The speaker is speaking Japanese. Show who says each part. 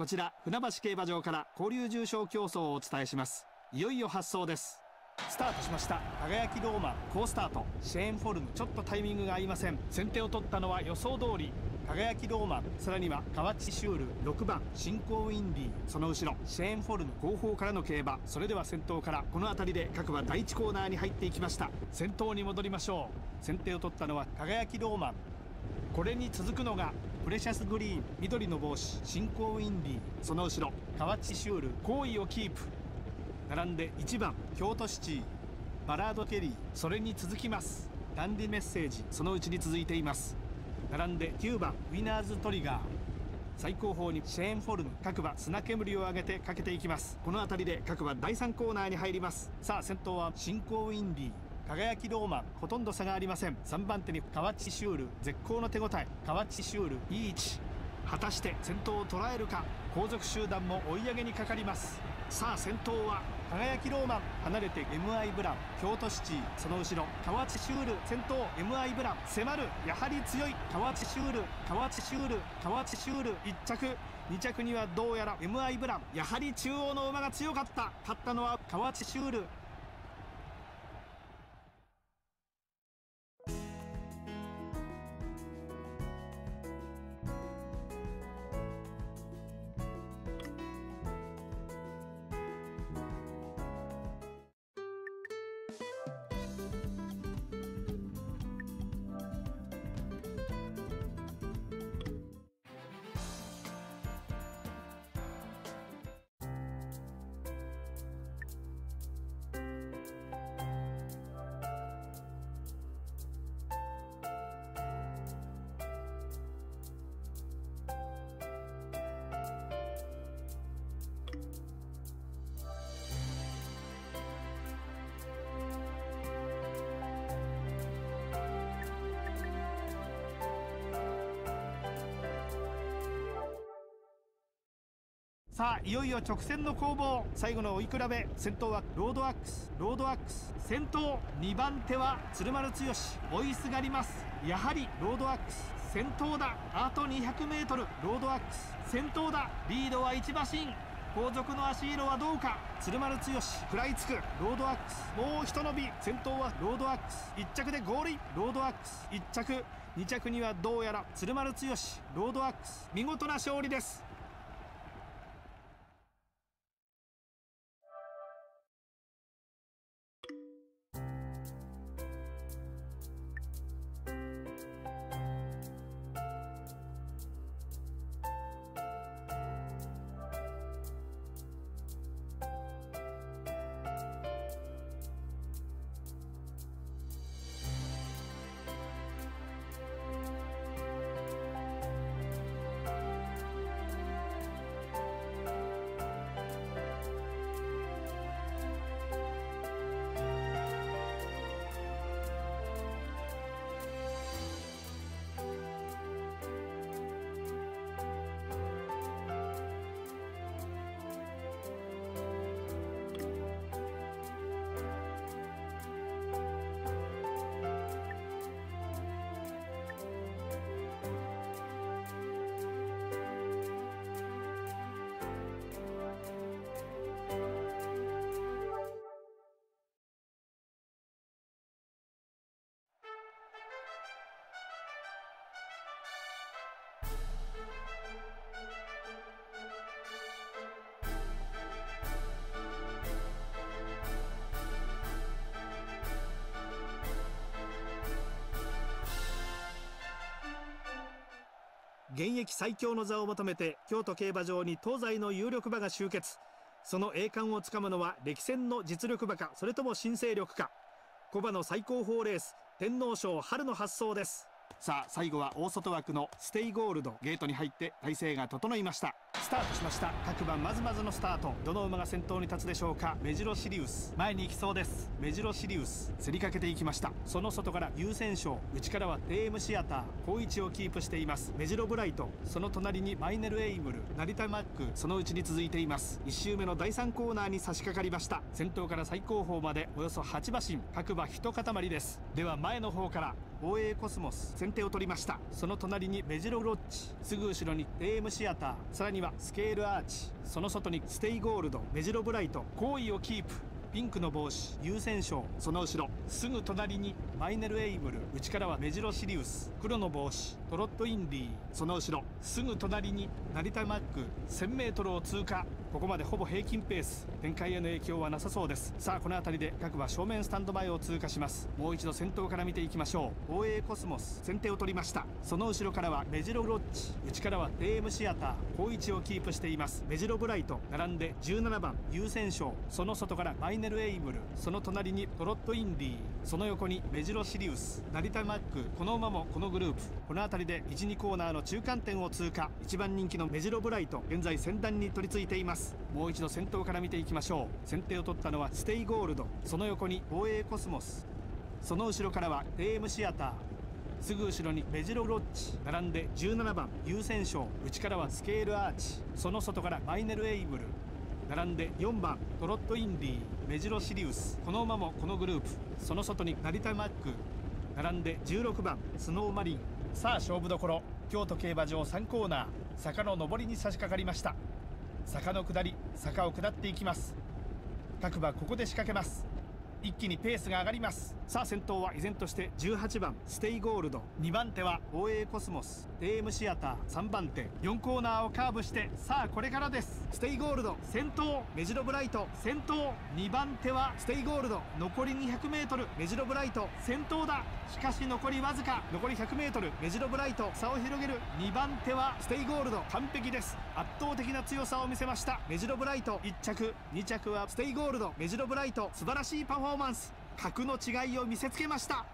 Speaker 1: こちら船橋競馬場から交流重賞競争をお伝えします。いよいよ発送です。スタートしました。輝きローマ好スタート。シェーンフォルムちょっとタイミングが合いません。先手を取ったのは予想通り。輝きローマさらには河内シュール6番新興ウィンディその後ろシェーンフォルム後方からの競馬。それでは先頭からこの辺りで各馬第1コーナーに入っていきました。先頭に戻りましょう。先手を取ったのは輝きローマこれに続くのがプレシャスグリーン緑の帽子新興ウィンディその後ろ河内シュール好位をキープ。並んで1番京都シティバラードケリーそれに続きます。ダンディメッセージそのうちに続いています。並んで9番ウィナーズトリガー。最高峰にシェーンフォルム各馬砂煙を上げてかけていきます。この辺りで各馬第3コーナーに入ります。さあ先頭は新興ウィンディ輝きローマンほとんど差がありません。3番手に河内シュール絶好の手応え。河内シュールいい位置。果たして先頭を捉えるか。後続集団も追い上げにかかります。さあ先頭は輝きローマン離れて MI ブラン。京都シティその後ろ。河内シュール先頭 MI ブラン。迫る。やはり強い。河内シュール河内シュール河内シュール。1着。2着にはどうやら MI ブラン。やはり中央の馬が強かった。勝ったのは河内シュール。さあいよいよ直線の攻防。最後の追い比べ先頭はロードアックス。ロードアックス先頭2番手はツルマルツヨシ。追いすがります。やはりロードアックス先頭だ。あと 200m ロードアックス先頭だ。リードは1馬身。後続の脚色はどうか。ツルマルツヨシ食らいつく。ロードアックスもうひと伸び。先頭はロードアックス。1着でゴールイン。ロードアックス1着。2着にはどうやらツルマルツヨシ。ロードアックス見事な勝利です。現役最強の座を求めて京都競馬場に東西の有力馬が集結。その栄冠をつかむのは歴戦の実力馬かそれとも新勢力か。古馬の最高峰レース天皇賞春の発走です。さあ最後は大外枠のステイゴールドゲートに入って体勢が整いました。スタートしました。各馬まずまずのスタート。どの馬が先頭に立つでしょうか？メジロシリウス。前に行きそうです。メジロシリウス。競りかけていきました。その外からユーセンショウ。内からはテームシアター。好位置をキープしています。メジロブライト。その隣にマイネルエイブル。ナリタマック。そのうちに続いています。1周目の第3コーナーに差し掛かりました。先頭から最後方までおよそ8馬身。各馬一塊です。では前の方から。大江コスモス先手を取りました。その隣にメジロロッチすぐ後ろに AM シアターさらにはスケールアーチその外にステイゴールドメジロブライト好位をキープ。ピンクの帽子ユーセンショウその後ろすぐ隣にマイネルエイブル内からはメジロシリウス黒の帽子トロットインディその後ろすぐ隣にナリタマック 1000m を通過。ここまでほぼ平均ペース展開への影響はなさそうです。さあこの辺りで各馬正面スタンド前を通過します。もう一度先頭から見ていきましょう。大江コスモス先手を取りました。その後ろからはメジロロッチ内からは AM シアター好位置をキープしています。メジロブライト並んで17番優先賞。その外からマイネルエイブルその隣にトロットインディーその横にメジロシリウスナリタマックこの馬もこのグループこの辺りで12コーナーの中間点を通過1番人気のメジロブライト現在先団に取り付いています。もう一度先頭から見ていきましょう。先手を取ったのはステイゴールドその横に大江コスモスその後ろからは AM シアターすぐ後ろにメジロロッチ並んで17番ユーセンショウ内からはスケールアーチその外からマイネルエイブル並んで4番トロットインディメジロシリウス。この馬もこのグループその外に成田マック並んで16番スノーマリン。さあ勝負どころ。京都競馬場3コーナー坂の上りに差し掛かりました。坂の下り坂を下っていきます。各馬ここで仕掛けます。一気にペースが上がります。さあ先頭は依然として18番ステイゴールド。2番手は大江コスモス。AM シアター3番手。4コーナーをカーブしてさあこれからです。ステイゴールド先頭。メジロブライト先頭。2番手はステイゴールド。残り 200m メジロブライト先頭だ。しかし残りわずか。残り 100m メジロブライト差を広げる。2番手はステイゴールド。完璧です。圧倒的な強さを見せました。メジロブライト1着。2着はステイゴールド。メジロブライト素晴らしいパフォーマンス。格の違いを見せつけました。